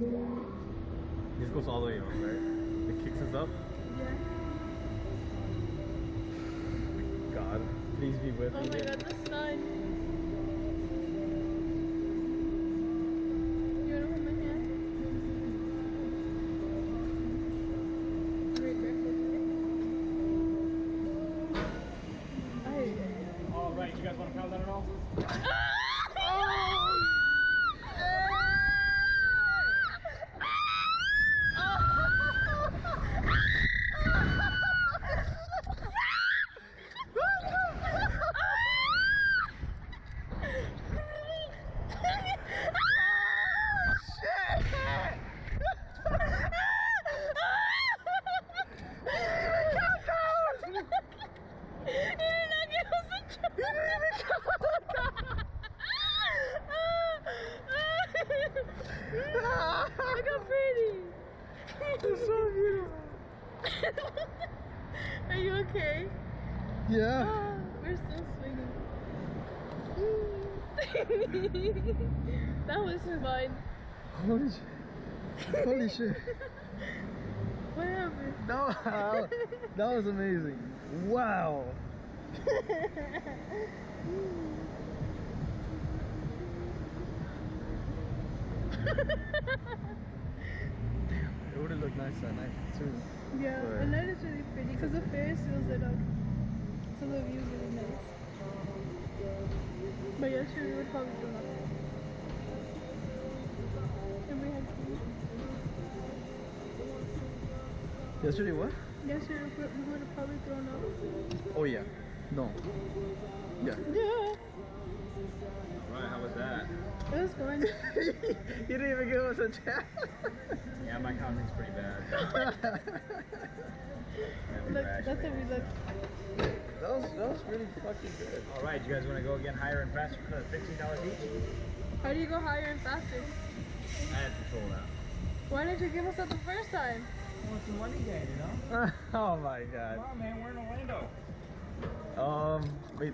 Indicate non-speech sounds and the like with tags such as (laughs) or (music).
This goes all the way up, right? It kicks us up. Yeah. God, please be with Oh me. Oh my god, the sun. You wanna hold my hand? Very All right, you guys want to pound that at all? (laughs) Look how pretty. It's so beautiful. (laughs) Are you okay? Yeah. Ah, we're still swinging. (laughs) that was fun. Holy shit. Holy (laughs) shit. What happened? No, that was amazing. Wow. It would have looked nice at night too. Yeah, Right. at night it's really pretty because the Ferris wheels lit up. So the view's really nice. But yesterday we would probably do nothing. And we had food. Yesterday what? Yesterday we we would have probably thrown up. Oh yeah. No. Yeah. Yeah, Right, how was that? it was fun. (laughs) you didn't even give us a chance. (laughs) Yeah, my counting's pretty bad. (laughs) Look, that's what we look. That was that was really fucking good. All right, you guys want to go again higher and faster for $15 each? How do you go higher and faster? I had control now. Why didn't you give us that the first time? Well, it's a money game, you know? oh my god. Come on, man, we're in Orlando. Um, wait.